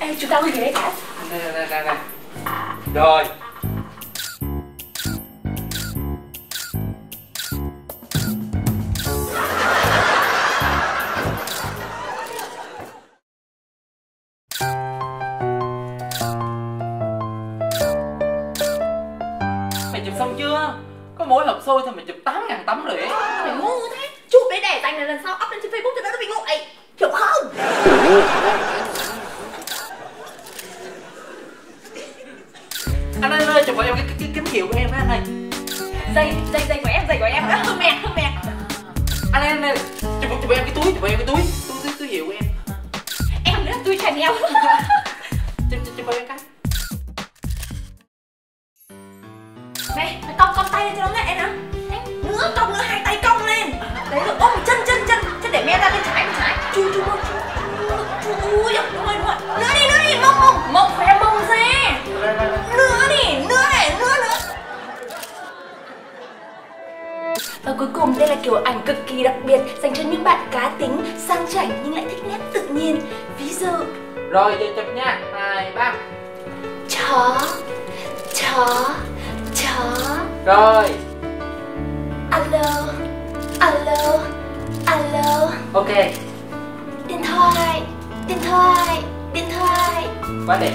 Ê, chúng ta có gì đấy cả Đây, đây, đây, đây. Rồi Mày chụp xong chưa? Có mỗi hộp xôi thôi mày chụp 8 ngàn tấm rồi ấy Mày ngu thế Chụp để để dành là lần sau up lên trên Facebook cho nó bị ngu ấy Hiểu không? Anh ơi, ơi, chụp vào em cái, cái, cái kính hiệu của em á anh ơi. Dây, dây, dây của em, dây của em. Nó hơi mẹt, hơi mẹt Anh ơi, anh ơi, chụp, chụp em cái túi, chụp em cái túi. Túi, túi, túi hiệu của em. Em nữa, chèn nhau Chụp, chụp, chụp em cái. Này, mày cong cong tay lên cho nó nào Đấy, Nữa, cong nữa, hai tay cong lên. Đấy rồi, ôm chân, chân, chân Chân để me ra bên trái, bên trái. Chu, chu, Và cuối cùng đây là kiểu ảnh cực kỳ đặc biệt dành cho những bạn cá tính, sang chảnh nhưng lại thích nét tự nhiên. Ví dụ. Rồi, giờ chụp nha, hai, ba. Chó, chó, chó, Rồi, alo, alo, alo, ok, điện thoại, điện thoại, điện thoại. quá đẹp